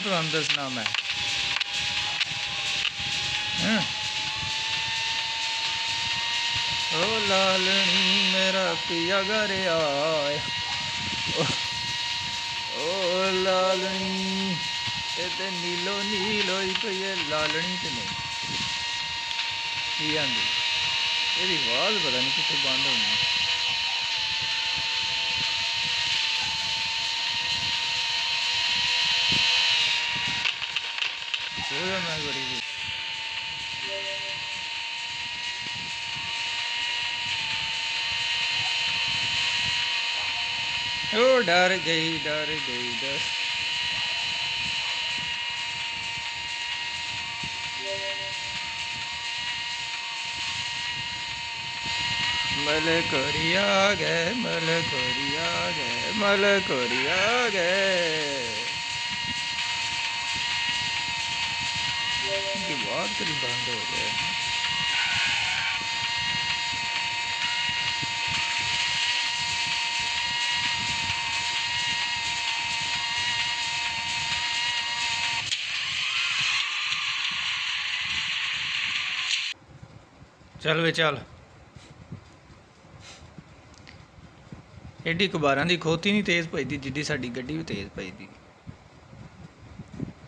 ਤੁਹਾਨੂੰ ਦੱਸਣਾ ਮੈਂ ਹਾਂ ਓ ਲਾਲਣੀ ਮੇਰਾ ਪਿਆ ਘਰ ਆਇਆ ਓ ਲਾਲਣੀ ਇਹ ਤੇ ਨੀਲੋ ਨੀਲੋ ਹੀ ਪਈ ਹੈ ਲਾਲਣੀ ਤੇ ਨਹੀਂ ਕੀ ਆਂਦੀ ਇਹਦੀ ਆਵਾਜ਼ ਪਤਾ ਨਹੀਂ ਕਿੱਥੇ ਬੰਦ ਹੋਣੀ ओ, डर गई डर गई डर। मल कोरिया गए, मल कोरिया गए, मल कोरिया गए। इनकी बहुत करीब बंद हो गए हैं। ਚੱਲ ਵੇ ਚੱਲ ਐਡੀ ਕਬਾਰਾਂ ਦੀ ਖੋਤੀ ਨਹੀਂ ਤੇਜ਼ ਭਜਦੀ ਜਿੱਡੀ ਸਾਡੀ ਗੱਡੀ ਵੀ ਤੇਜ਼ ਭਜਦੀ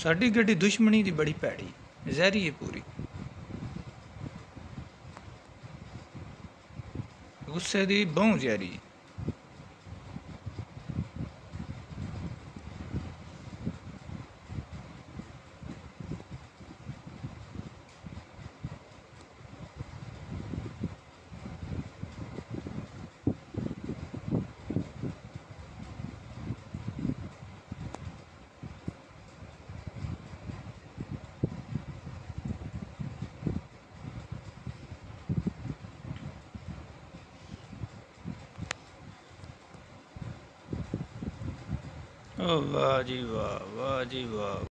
ਸਾਡੀ ਗੱਡੀ ਦੁਸ਼ਮਣੀ ਦੀ ਬੜੀ ਭੈੜੀ ਜ਼ਹਿਰੀ ਹੈ ਪੂਰੀ। ਗੁੱਸੇ ਦੀ ਬਹੁ ਜ਼ਹਿਰੀ ਵਾਹ ਜੀ ਵਾਹ ਵਾਹ ਜੀ ਵਾਹ।